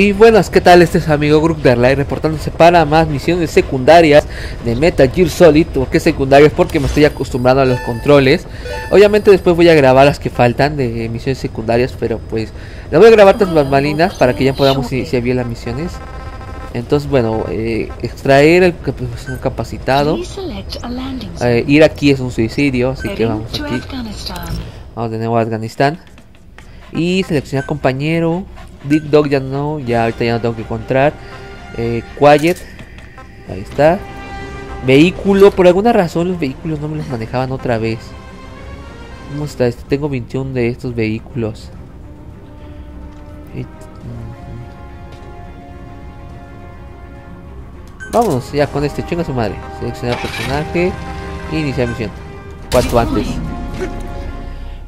Y buenas, ¿qué tal? Este es amigo Brook Derlay reportándose para más misiones secundarias de Metal Gear Solid. ¿Por qué secundarias? Porque me estoy acostumbrando a los controles. Obviamente después voy a grabar las que faltan de misiones secundarias, pero pues le voy a grabar las bambalinas para que ya podamos iniciar bien las misiones. Entonces, bueno, eh, extraer el un capacitado. Eh, ir aquí es un suicidio, así que vamos aquí. Vamos de nuevo a Afganistán. Y seleccionar compañero. Big Dog ya no, ya ahorita ya no tengo que encontrar. Eh, Quiet, ahí está. Vehículo, por alguna razón los vehículos no me los manejaban otra vez. ¿Cómo está este? Tengo 21 de estos vehículos. Vamos ya con este, chinga su madre. Seleccionar personaje. Iniciar misión. Cuanto antes.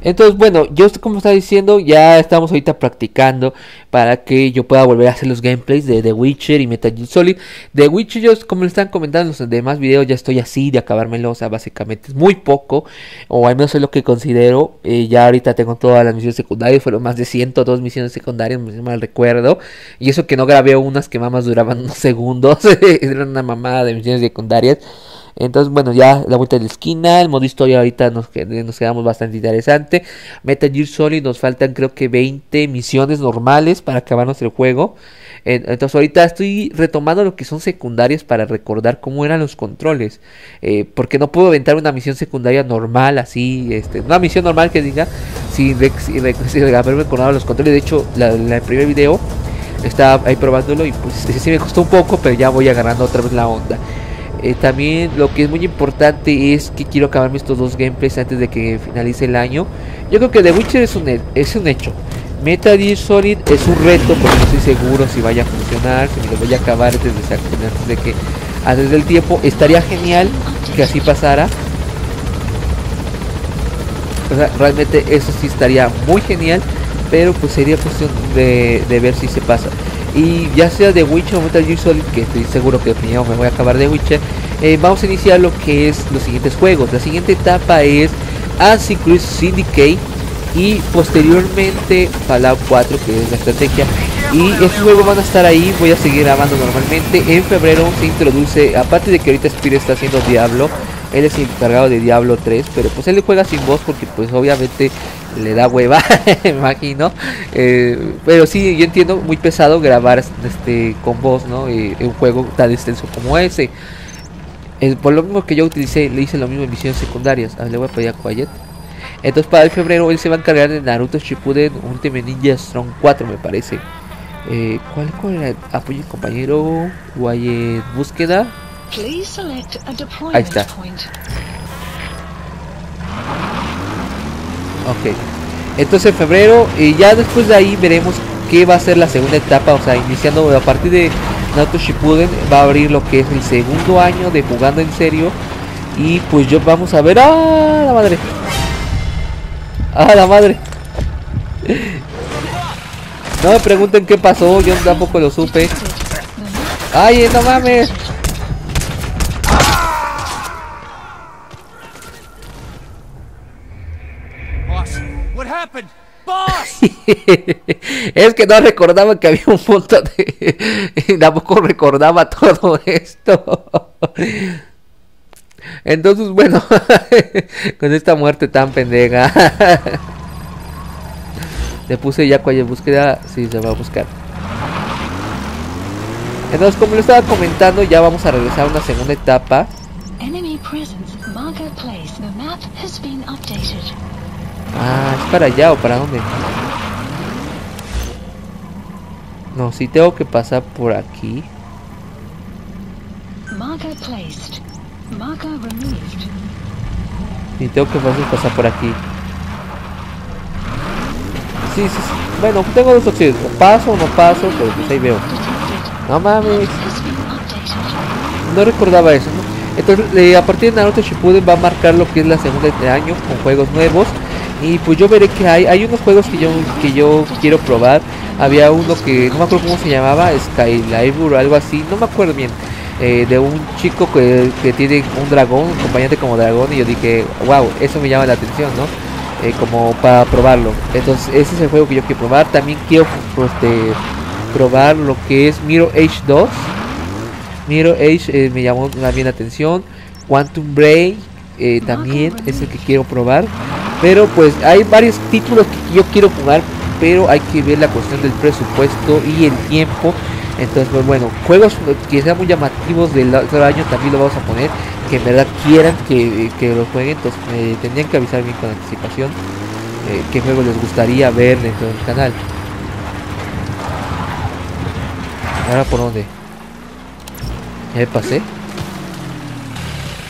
Entonces, bueno, yo como estaba diciendo, ya estamos ahorita practicando para que yo pueda volver a hacer los gameplays de The Witcher y Metal Gear Solid. The Witcher, yo como le están comentando en los demás videos, ya estoy así de acabármelo, o sea, básicamente es muy poco, o al menos es lo que considero. Eh, ya ahorita tengo todas las misiones secundarias, fueron más de 102 misiones secundarias, me mal recuerdo. Y eso que no grabé unas que más duraban unos segundos, era una mamada de misiones secundarias. Entonces, bueno, ya la vuelta de la esquina. El modo historia ahorita nos, nos quedamos bastante interesante. Metal Gear Solid nos faltan creo que 20 misiones normales para acabarnos el juego. Entonces ahorita estoy retomando lo que son secundarias para recordar cómo eran los controles. Eh, porque no puedo aventar una misión secundaria normal así. Este, una misión normal que diga sin, haber recordado los controles. De hecho, la, el primer video estaba ahí probándolo y pues sí me costó un poco, pero ya voy agarrando otra vez la onda. Eh, también lo que es muy importante es que quiero acabarme estos dos gameplays antes de que finalice el año. Yo creo que The Witcher es un, es un hecho. Metal Gear Solid es un reto porque no estoy seguro si vaya a funcionar, si me lo voy a acabar antes de, antes de que antes del tiempo. Estaría genial que así pasara. O sea, realmente eso sí estaría muy genial, pero pues sería cuestión de, de ver si se pasa. Y ya sea de Witcher o Metal Gear Solid, que estoy seguro que primero me voy a acabar de Witcher, eh, vamos a iniciar lo que es los siguientes juegos. La siguiente etapa es Asynchronous Syndicate y posteriormente Fallout 4, que es la estrategia. Y estos juegos van a estar ahí, voy a seguir grabando normalmente. En febrero se introduce, aparte de que ahorita Spirit está haciendo Diablo, él es encargado de Diablo 3, pero pues él juega sin voz porque pues obviamente le da hueva, me imagino. Eh, pero sí, yo entiendo muy pesado grabar este con voz, ¿no? Eh, un juego tan extenso como ese. por lo mismo que yo utilicé, le hice lo mismo en misiones secundarias. Ah, le voy a pedir a Quiet. Entonces para el febrero él se va a encargar de Naruto Shippuden Ultimate Ninja Strong 4 me parece. Eh, ¿cuál, ¿Cuál era? Apoyo compañero. Quiet búsqueda. Ahí está. Ok. Entonces en febrero y ya después de ahí veremos qué va a ser la segunda etapa. O sea, iniciando a partir de Naruto Shippuden va a abrir lo que es el segundo año de jugando en serio. Y pues yo vamos a ver. ¡Ah, la madre! ¡Ah, la madre! No me pregunten qué pasó, yo tampoco lo supe. ¡Ay, no mames! es que no recordaba que había un punto de... Tampoco recordaba todo esto. Entonces, bueno, con esta muerte tan pendeja. Le puse ya cuya búsqueda, sí, se va a buscar. Entonces, como le estaba comentando, ya vamos a regresar a una segunda etapa. Ah, ¿es para allá o para dónde? No, si tengo que pasar por aquí. Y tengo que pasar por aquí. Sí, sí, sí. Bueno, tengo dos opciones. O paso o no paso, pero pues ahí veo. No mames. No recordaba eso, Entonces, eh, a partir de Naruto Shippuden va a marcar lo que es la segunda de año con juegos nuevos. Y pues yo veré que hay, hay unos juegos que yo, que yo quiero probar. Había uno que no me acuerdo cómo se llamaba, Skylibur o algo así, no me acuerdo bien. Eh, de un chico que, que, tiene un dragón, un acompañante como dragón, y yo dije, wow, eso me llama la atención, ¿no? Eh, como para probarlo. Entonces, ese es el juego que yo quiero probar. También quiero, este, probar lo que es Miro Age 2. Miro Age eh, me llamó también la atención. Quantum Break también es el que quiero probar. Pero pues hay varios títulos que yo quiero jugar, pero hay que ver la cuestión del presupuesto y el tiempo. Entonces, pues bueno, juegos que sean muy llamativos del otro año también lo vamos a poner. Que en verdad quieran que, que lo jueguen. Entonces, me tendrían que avisar bien con anticipación eh, qué juego les gustaría ver dentro del canal. Ahora por dónde? Ya me pasé.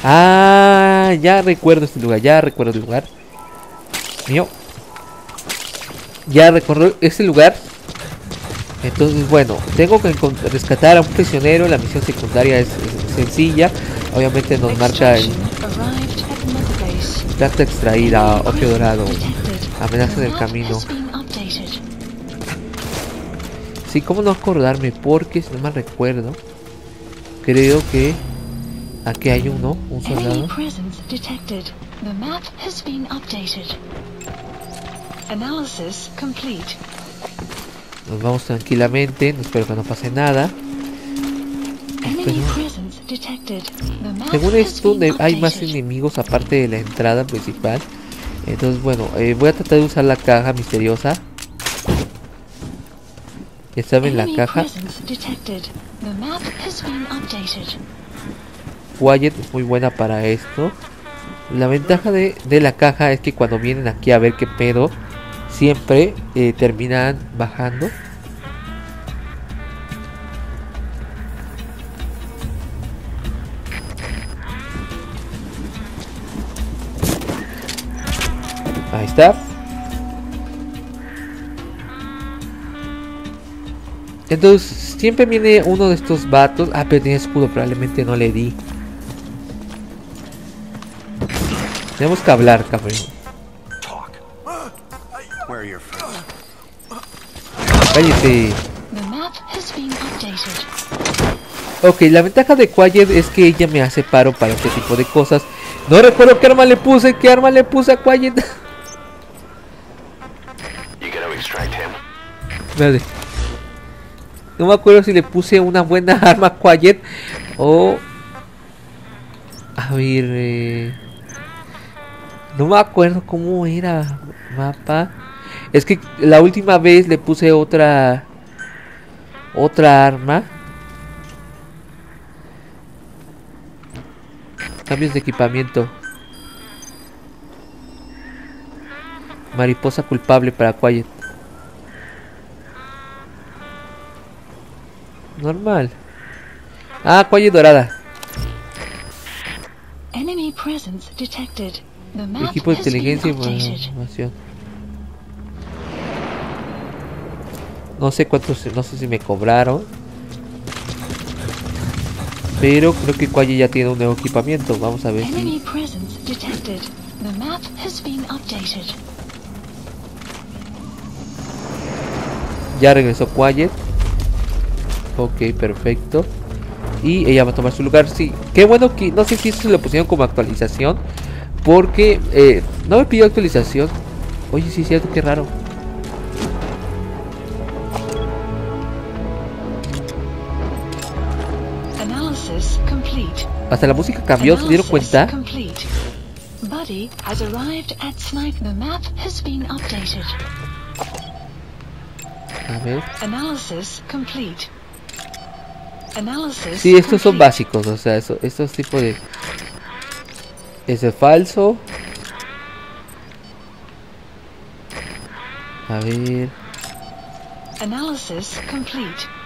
Ah, ya recuerdo este lugar, ya recuerdo el lugar. Mío. Ya recuerdo este lugar. Entonces, bueno, tengo que rescatar a un prisionero. La misión secundaria es, sencilla. Obviamente nos marca el plata extraída, opio dorado, amenaza del camino. Sí, cómo no acordarme, porque si no mal recuerdo, creo que aquí hay uno, un soldado. Nos vamos tranquilamente, espero que no pase nada. según esto, hay más enemigos aparte de la entrada principal. Entonces, bueno, eh, voy a tratar de usar la caja misteriosa ya saben la caja. Wyatt es muy buena para esto. La ventaja de, la caja es que cuando vienen aquí a ver qué pedo, siempre eh, terminan bajando. Ahí está. Entonces, siempre viene uno de estos vatos. Ah, pero tiene escudo, probablemente no le di. Tenemos que hablar, cabrón. Ok, la ventaja de Quiet es que ella me hace paro para este tipo de cosas. No recuerdo qué arma le puse, qué arma le puse a Quiet. Vale. No me acuerdo si le puse una buena arma a Quiet o... A ver... Eh, no me acuerdo cómo era mapa. Es que la última vez le puse otra... Otra arma. Cambios de equipamiento. Mariposa culpable para Quiet. Normal. Ah, cuello dorada. Equipo de inteligencia y información. No sé cuántos, no sé si me cobraron. Pero creo que Qualle ya tiene un nuevo equipamiento. Vamos a ver si... Ya regresó Quiet. Ok, perfecto. Y ella va a tomar su lugar. Sí, qué bueno que. No sé si eso se lo pusieron como actualización. Porque eh, no me pidió actualización. Oye, sí, cierto, qué raro. Hasta la música cambió, ¿se dieron cuenta? A ver. Sí, estos son básicos, o sea, eso, estos tipos de... Ese es falso. A ver... Analysis complete.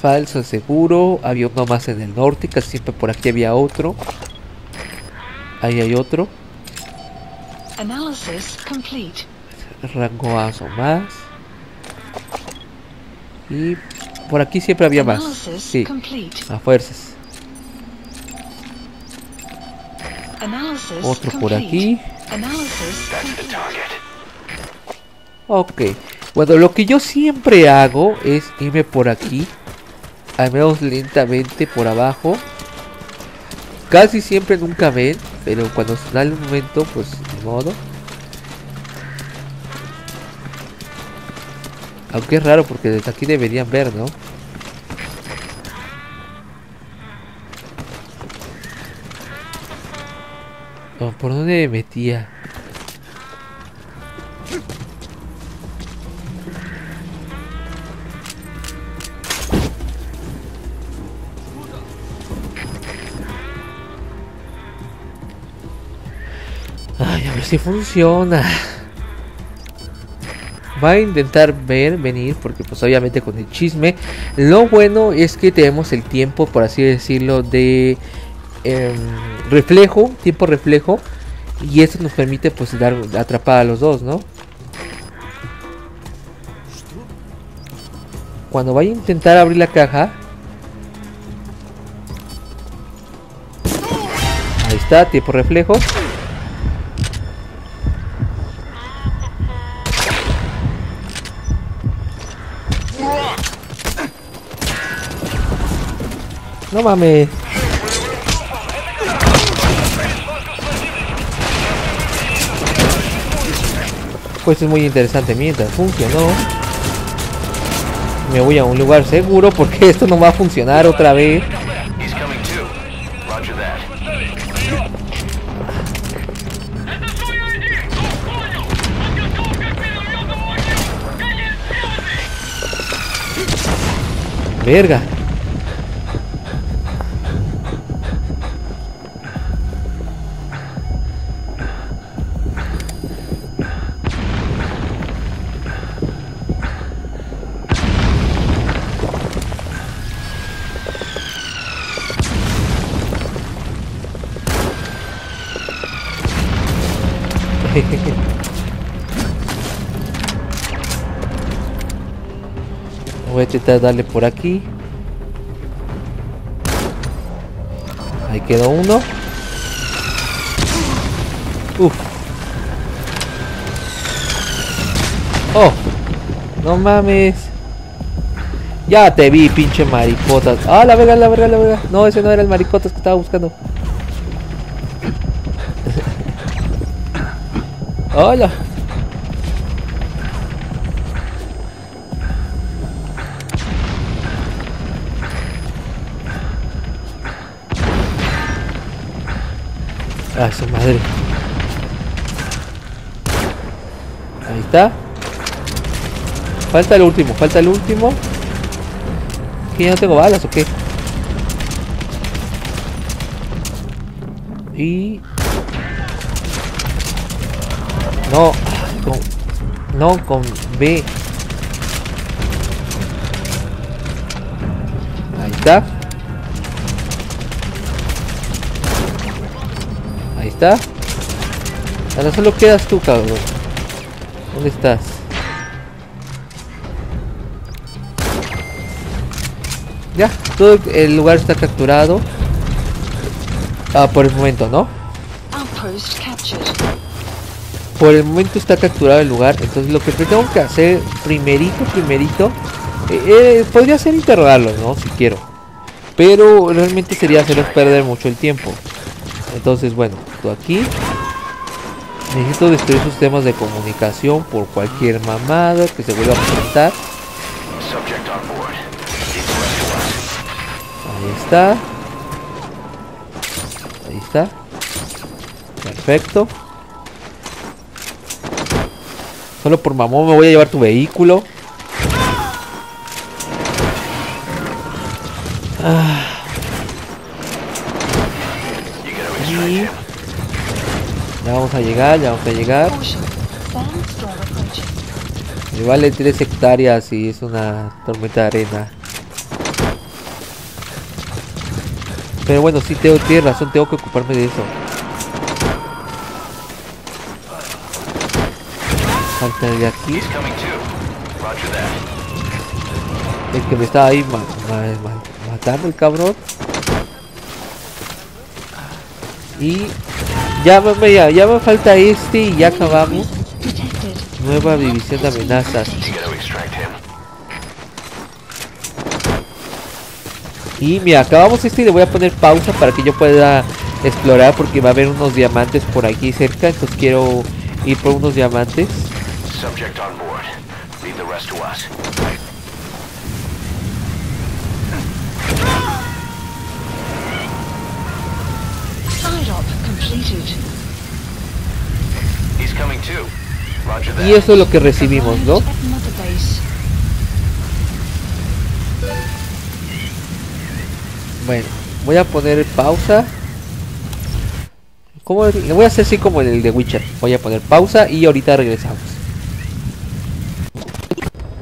Falso, seguro. Había uno más en el norte, casi siempre por aquí había otro. Ahí hay otro. Analysis complete. Rango A o más. Y por aquí siempre había más. Sí, a fuerzas. Otro por aquí. Ok. Bueno, lo que yo siempre hago es irme por aquí. Al menos lentamente por abajo. Casi siempre nunca ven. Pero cuando sale un momento, pues de modo. Aunque es raro porque desde aquí deberían ver, ¿no? ¿Por dónde me metía? Ay, a ver si funciona. Va a intentar ver, venir, porque pues obviamente con el chisme. Lo bueno es que tenemos el tiempo, por así decirlo, de em, reflejo, tiempo reflejo. Y eso nos permite pues dar atrapada a los dos, ¿no? Cuando vaya a intentar abrir la caja. Ahí está, tiempo reflejo. Mames. Pues es muy interesante mientras funcionó. Me voy a un lugar seguro porque esto no va a funcionar otra vez. Verga. Voy a intentar darle por aquí. Ahí quedó uno. Uf. Oh. No mames. Ya te vi, pinche maricotas. Ah, la verga, la verga, la verga. No, ese no era el maricotas que estaba buscando. Hola. Ah, su madre. Ahí está. Falta el último, falta el último. ¿Que ya no tengo balas o qué? Y... No, con... No, con B. Ahí está. Está. Ahora solo quedas tú, cabrón. ¿Dónde estás? Ya, todo el lugar está capturado. Ah, por el momento, ¿no? Por el momento está capturado el lugar. Entonces lo que tengo que hacer primerito, primerito. eh, eh, podría ser interrogarlos, ¿no? Si quiero. Pero realmente sería hacerlos perder mucho el tiempo. Entonces, bueno, aquí. Necesito destruir sus sistemas de comunicación por cualquier mamada que se vuelva a presentar. Ahí está. Ahí está. Perfecto. Solo por mamón me voy a llevar tu vehículo. Ah, y. ya vamos a llegar, ya vamos a llegar. Me vale 3 hectáreas y es una tormenta de arena. Pero bueno, sí, tengo, tienes razón, tengo que ocuparme de eso. Falta el de aquí, el que me estaba ahí ma- matando el cabrón. Y ya me, ya, ya me falta este y ya acabamos. Nueva división de amenazas. Y mira, acabamos este y le voy a poner pausa para que yo pueda explorar porque va a haber unos diamantes por aquí cerca, entonces quiero ir por unos diamantes. Y eso es lo que recibimos, ¿no? Bueno, voy a poner pausa. ¿Cómo? Le voy a hacer así como el de Witcher. Voy a poner pausa y ahorita regresamos.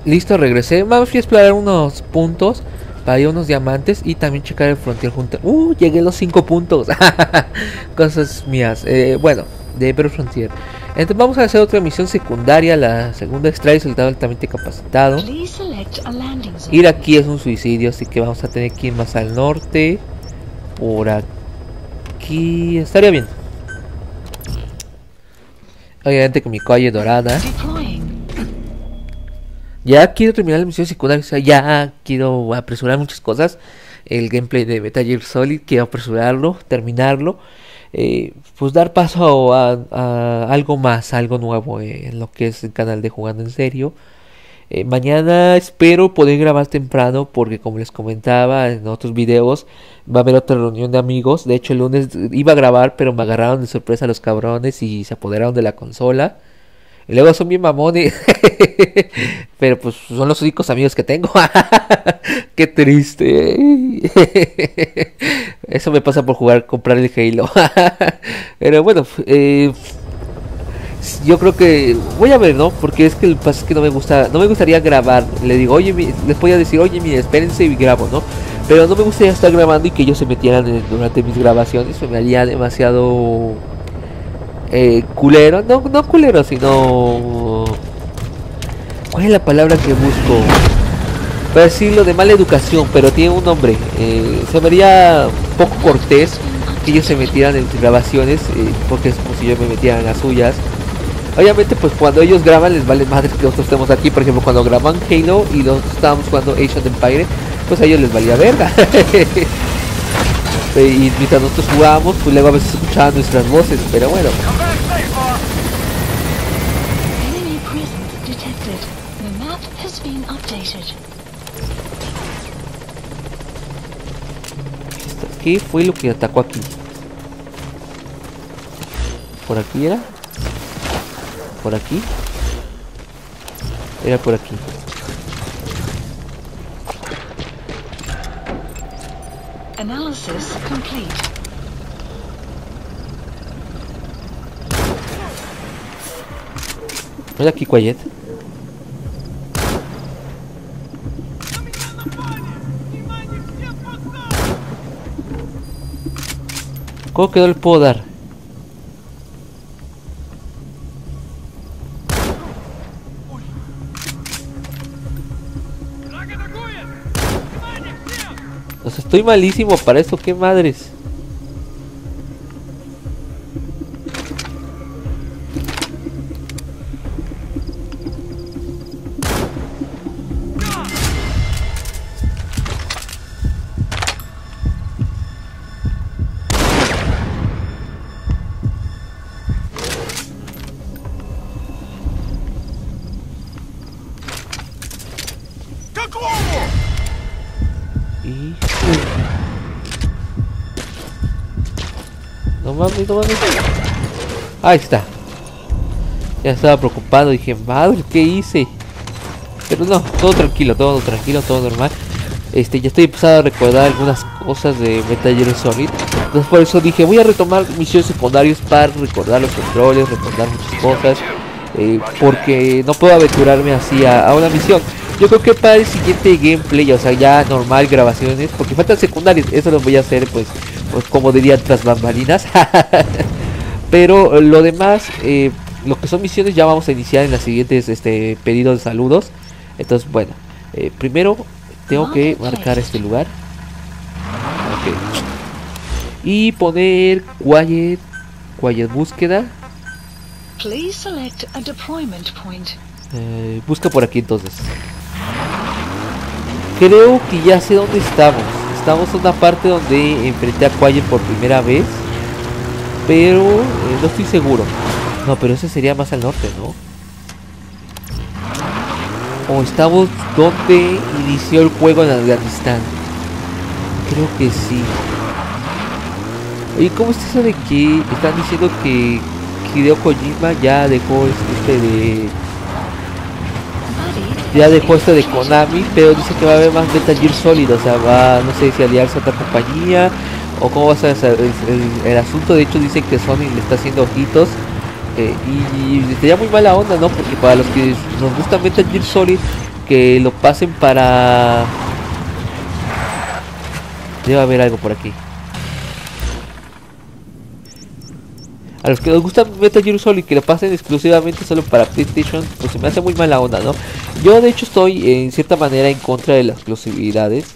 Listo, regresé. Vamos a explorar unos puntos para ir a unos diamantes y también checar el Frontier Hunter. Uh, llegué a los 5 puntos. Cosas mías. Eh, bueno, de Ever Frontier. Entonces vamos a hacer otra misión secundaria. La segunda extrae soldado altamente capacitado. Ir aquí es un suicidio, así que vamos a tener que ir más al norte. Por aquí. Estaría bien. Obviamente con mi calle dorada. Ya quiero terminar la misión secundaria. O ya quiero apresurar muchas cosas. El gameplay de Metal Gear Solid, quiero apresurarlo, terminarlo. eh, pues dar paso a, a algo más, algo nuevo en lo que es el canal de Jugando en Serio. Eh, mañana espero poder grabar temprano porque como les comentaba en otros videos va a haber otra reunión de amigos. De hecho el lunes iba a grabar pero me agarraron de sorpresa los cabrones y se apoderaron de la consola. Y luego son bien mamones. pero pues son los únicos amigos que tengo. Qué triste. Eso me pasa por jugar, comprar el Halo. pero bueno, eh, yo creo que voy a ver, ¿no? Porque es que el pasa es que no me gusta, no me gustaría grabar. Le digo, oye, mi- les voy a decir, oye, mire, espérense y grabo, ¿no? Pero no me gustaría estar grabando y que ellos se metieran durante mis grabaciones. Me haría demasiado eh, culero, no, no culero, sino ¿cuál es la palabra que busco? Para decirlo de mala educación, pero tiene un nombre. Eh, se un poco cortés que ellos se metieran en grabaciones, eh, porque es como si yo me metiera en las suyas. Obviamente, pues cuando ellos graban les vale madre que nosotros estemos aquí. Por ejemplo, cuando graban Halo y nosotros estábamos jugando Age of Empire, pues a ellos les valía verga. Eh, y mientras nosotros jugábamos, pues luego a veces escuchaban nuestras voces, pero bueno. ¿Qué fue lo que atacó aquí? ¿Por aquí era? ¿Por aquí? Era por aquí. Analysis complete. ¿No era aquí Quiet? ¿Cómo quedó el puedo estoy malísimo para eso, qué madres. Ahí está. Ya estaba preocupado, dije, madre, ¿qué hice? Pero no, todo tranquilo, todo tranquilo, todo normal. Este, ya estoy empezando a recordar algunas cosas de Metal Gear Solid. Entonces por eso dije, voy a retomar misiones secundarias para recordar los controles, recordar muchas cosas. eh, porque no puedo aventurarme así a, a una misión. Yo creo que para el siguiente gameplay, o sea, ya normal grabaciones, porque faltan secundarias, eso lo voy a hacer pues, pues como diría tras bambalinas. Pero eh, lo demás, eh, lo que son misiones ya vamos a iniciar en las siguientes este, pedidos de saludos. Entonces, bueno, eh, primero tengo que marcar este lugar. Ok. Y poner quiet, quiet búsqueda. Please select a deployment point. Eh, busca por aquí entonces. Creo que ya sé dónde estamos. Estamos en una parte donde enfrenté a Quiet por primera vez. Pero eh, no estoy seguro. No, pero ese sería más al norte, ¿no? ¿O estamos donde inició el juego en Afganistán? Creo que sí. ¿Y cómo es eso de que están diciendo que Hideo Kojima ya dejó este de ya dejó esto de Konami, pero dice que va a haber más Metal Gear Solid, o sea, va, no sé si aliarse a otra compañía o cómo va a ser el, asunto. De hecho, dicen que Sony le está haciendo ojitos eh, y, y sería muy mala onda, ¿no? Porque para los que nos gusta Metal Gear Solid, que lo pasen para. Debe haber algo por aquí. A los que nos gusta Metal Gear Solid que lo pasen exclusivamente solo para PlayStation, pues se me hace muy mala onda, ¿no? Yo de hecho estoy en cierta manera en contra de las exclusividades.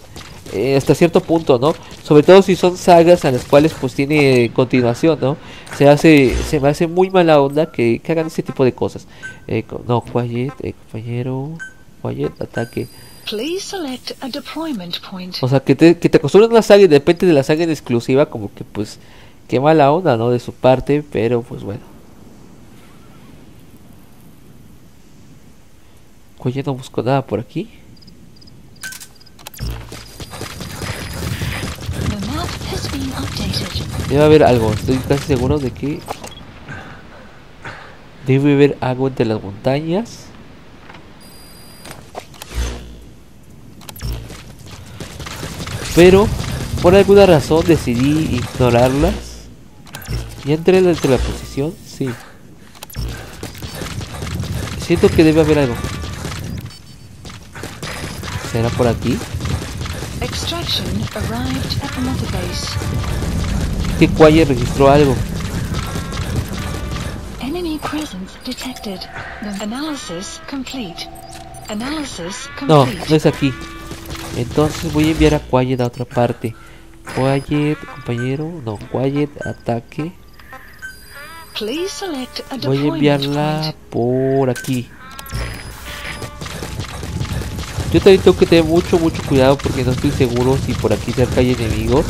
Eh, hasta cierto punto, ¿no? Sobre todo si son sagas a las cuales pues tiene continuación, ¿no? Se hace, se me hace muy mala onda que, hagan ese tipo de cosas. Eh, no, quiet, eh, compañero, quiet, ataque. O sea, que te, que te acostumbran a una saga y depende de la saga en exclusiva, como que pues Qué mala onda, ¿no? De su parte, pero pues bueno. Oye, no busco nada por aquí. Debe haber algo, estoy casi seguro de que debe haber algo entre las montañas. Pero por alguna razón decidí ignorarlas ¿Ya entré dentro de la posición? Sí. Siento que debe haber algo. ¿Será por aquí? Extraction arrived at the mother base. Que Quaye registró algo. No, no es aquí. Entonces voy a enviar a Quiet a otra parte. Quiet, compañero. No, Quiet, ataque. Voy a enviarla por aquí. Yo también tengo que tener mucho, mucho cuidado porque no estoy seguro si por aquí cerca hay enemigos.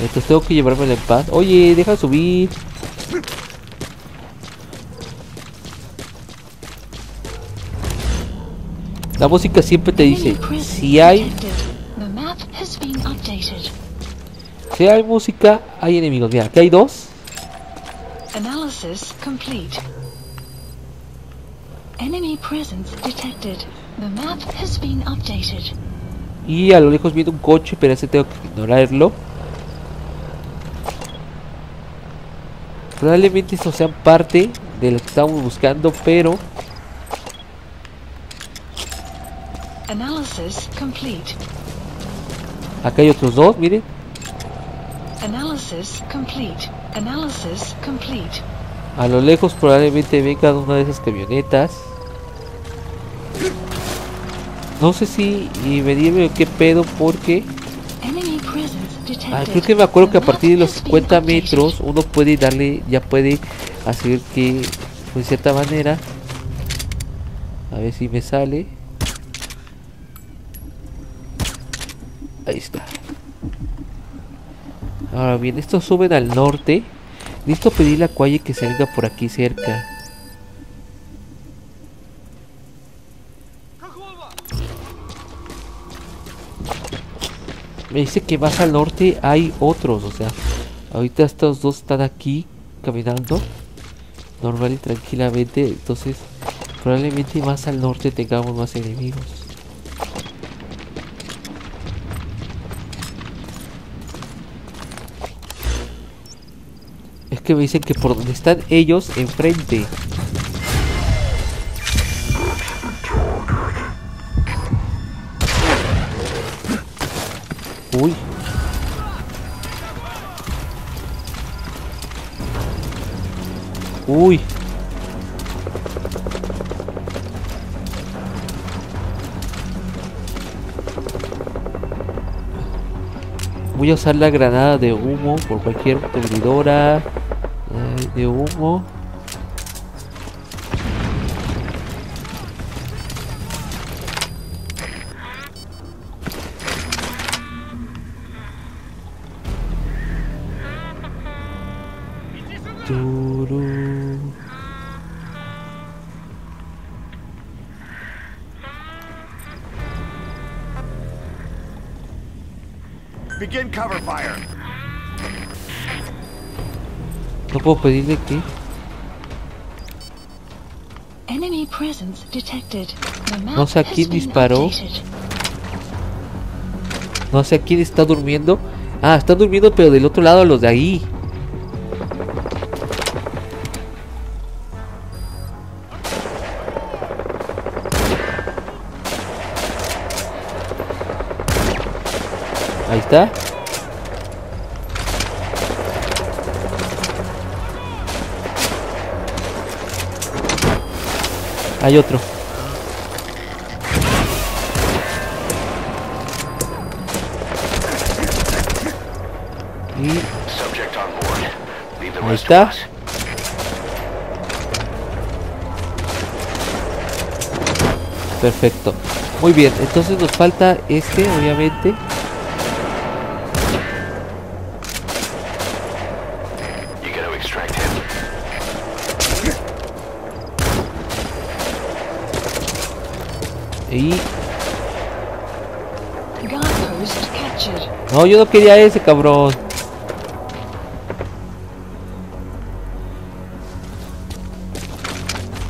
Entonces tengo que llevármela en paz. Oye, deja subir. La música siempre te dice, si hay... Si hay música, hay enemigos. Mira, aquí hay dos. Analysis complete. Enemy presence detected. The map has been updated. Y a lo lejos viene un coche, pero ese tengo que ignorarlo. Probablemente eso sea parte de lo que estamos buscando, pero Analysis complete. Acá hay otros dos, miren. Analysis complete. Analysis complete. A lo lejos probablemente venga una de esas camionetas. No sé si y me dime qué pedo porque ah, creo que me acuerdo que a partir de los 50 metros uno puede darle, ya puede hacer que, de cierta manera, a ver si me sale. Ahí está. Ahora bien, estos suben al norte. Listo pedirle a Cualle que venga por aquí cerca. Me dice que más al norte hay otros, o sea, ahorita estos dos están aquí caminando normal y tranquilamente, entonces probablemente más al norte tengamos más enemigos. Que me dicen que por donde están ellos, enfrente. Uy. Uy. Voy a usar la granada de humo por cualquier perdidora Hier oben Begin cover fire. No puedo pedirle que... No sé a quién disparó. No sé quién está durmiendo. Ah, están durmiendo pero del otro lado los de ahí. Ahí está. Hay otro. Y Ahí está. Perfecto. Muy bien, entonces nos falta este, obviamente. Y... No, yo no quería ese, cabrón.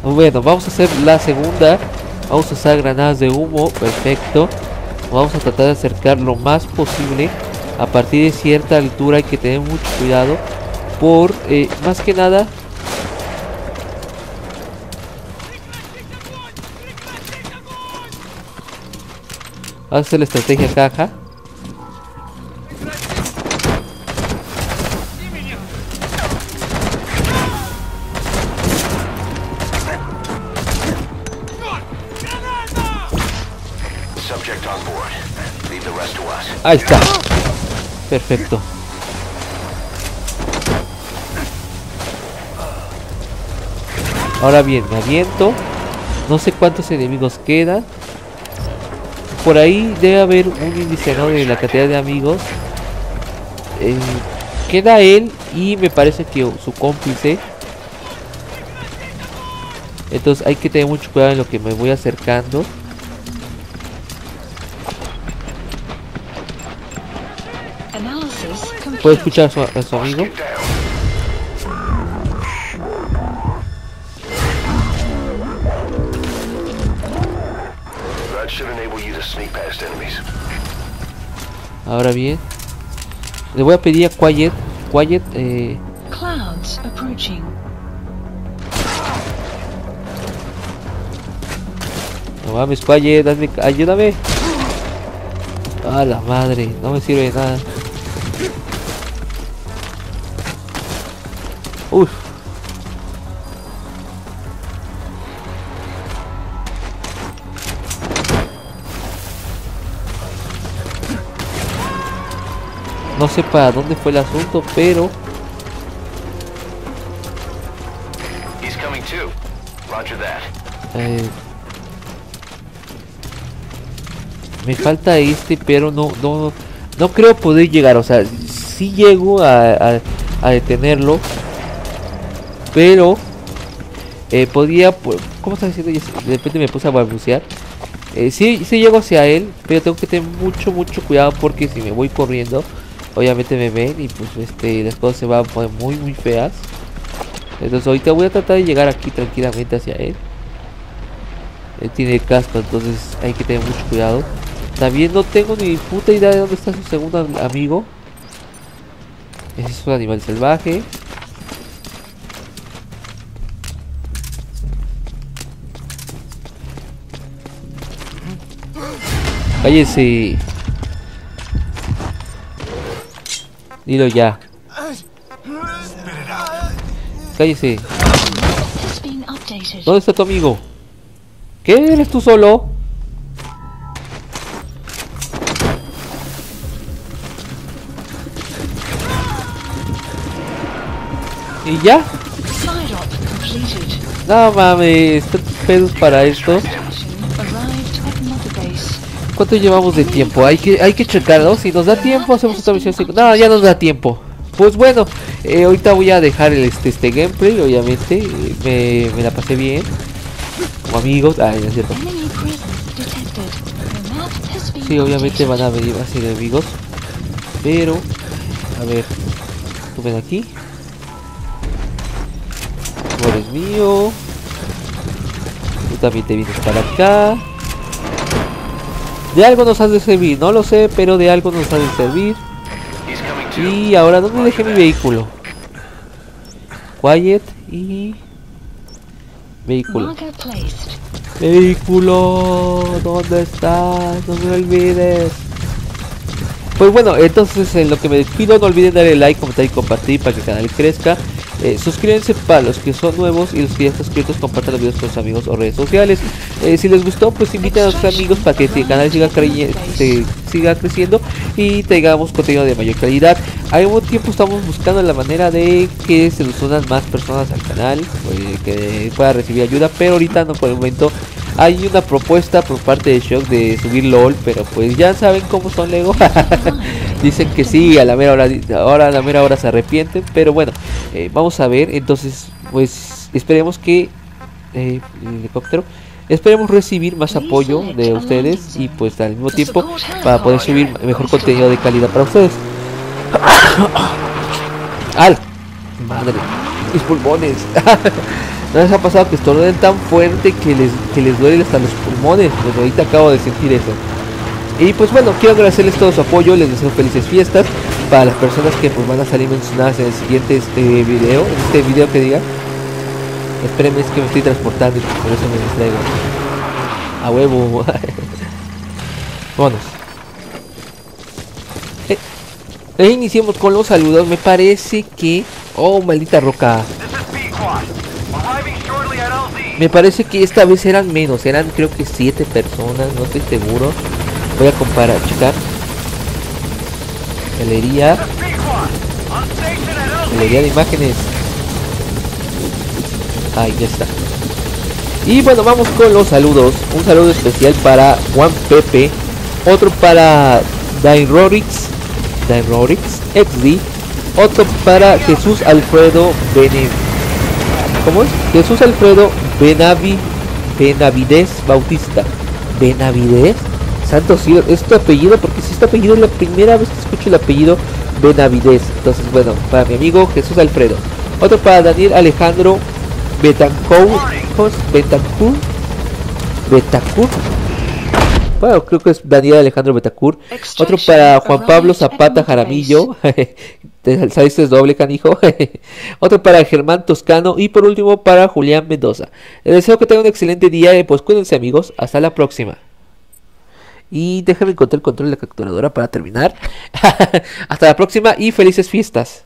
Bueno, vamos a hacer la segunda. Vamos a usar granadas de humo. Perfecto. Vamos a tratar de acercar lo más posible. A partir de cierta altura hay que tener mucho cuidado. Por, eh, más que nada... Vamos a hacer la estrategia caja. Ahí está. Perfecto. Ahora bien, me aviento. No sé cuántos enemigos quedan. Por ahí debe haber un índice ¿no? de la cantidad de amigos. Eh, queda él y me parece que su cómplice. Entonces hay que tener mucho cuidado en lo que me voy acercando. Puedo escuchar a su, a su amigo. Ahora bien, le voy a pedir a Quiet, Quiet, eh, Clouds approaching. no mames, Quiet, hazme- ayúdame. A la madre, no me sirve de nada. No sé para dónde fue el asunto, pero He's coming too. Roger that. Eh, me falta este, pero no, no, no creo poder llegar. O sea, sí llego a, a- a detenerlo, pero eh, podría, ¿cómo está diciendo? De repente me puse a balbucear. Eh, sí, sí llego hacia él, pero tengo que tener mucho, mucho cuidado porque si me voy corriendo, obviamente me ven y pues este las cosas se van a poner muy, muy feas. Entonces ahorita voy a tratar de llegar aquí tranquilamente hacia él. Él tiene casco, entonces hay que tener mucho cuidado. También no tengo ni puta idea de dónde está su segundo am- amigo. Ese es un animal salvaje. Cállese. Dilo ya. Cállese. ¿Dónde está tu amigo? ¿Qué? ¿Eres tú solo? ¿Y ya? No mames, ¿tantos pedos para esto? ¿Cuánto llevamos de tiempo? Hay que, hay que checar, ¿no? Si nos da tiempo, hacemos otra misión. No, ya nos da tiempo. Pues bueno, eh, ahorita voy a dejar el, este, este gameplay, obviamente. Me, me la pasé bien. Como amigos. No es cierto. Sí, obviamente van a venir más enemigos. Pero, a ver, tú ven aquí. Tú eres mío. Tú también te vienes para acá. De algo nos has de servir, no lo sé, pero de algo nos has de servir. Y ahora, ¿dónde dejé mi vehículo? Quiet y... Vehículo. Vehículo, ¿dónde estás? No me olvides. Pues bueno, entonces en lo que me despido, no olviden darle like, comentar y compartir para que el canal crezca. Eh, suscríbanse para los que son nuevos y los que ya están suscritos, compartan los videos con sus amigos o redes sociales. Eh, si les gustó, pues inviten a sus amigos para que el canal siga, se- siga creciendo y tengamos contenido de mayor calidad. Al mismo tiempo estamos buscando la manera de que se nos unan más personas al canal, eh, que pueda recibir ayuda, pero ahorita no por el momento. Hay una propuesta por parte de Shock de subir LOL, pero pues ya saben cómo son Lego. Dicen que sí, a la mera hora, ahora a la mera hora se arrepienten, pero bueno, eh, vamos a ver. Entonces, pues esperemos que eh, el helicóptero, esperemos recibir más apoyo de ustedes y pues al mismo tiempo para poder subir mejor contenido de calidad para ustedes. ¡Al! Madre, mis pulmones. ¿No les ha pasado que estornuden tan fuerte que les, que les duele hasta los pulmones? Pues ahorita acabo de sentir eso. Y pues bueno, quiero agradecerles todo su apoyo, les deseo felices fiestas para las personas que pues van a salir mencionadas en el siguiente este video, en este video que diga. Espérenme, es que me estoy transportando y por eso me distraigo. A huevo. Vámonos. Eh, e iniciemos con los saludos. Me parece que... Oh, maldita roca. Me parece que esta vez eran menos. Eran creo que siete personas. No estoy seguro. Voy a comparar, checar. Galería. Galería de imágenes. Ahí ya está. Y bueno, vamos con los saludos. Un saludo especial para Juan Pepe. Otro para Dairorix. Dairorix XD. Otro para Jesús Alfredo Bene. ¿Cómo es? Jesús Alfredo Benavi Benavides Bautista. Benavides. Santo cielo, es tu apellido porque si este apellido es la primera vez que escucho el apellido Benavides. Entonces, bueno, para mi amigo Jesús Alfredo. Otro para Daniel Alejandro Betancourt. ¿Cómo es? Betancourt. Betancourt. Bueno, creo que es Daniel Alejandro Betancourt. Otro para Juan Pablo Zapata Jaramillo. Te saliste doble, canijo. Otro para Germán Toscano. Y por último para Julián Mendoza. Les deseo que tengan un excelente día. y Pues cuídense, amigos. Hasta la próxima. Y déjame encontrar el control de la capturadora para terminar. Hasta la próxima y felices fiestas.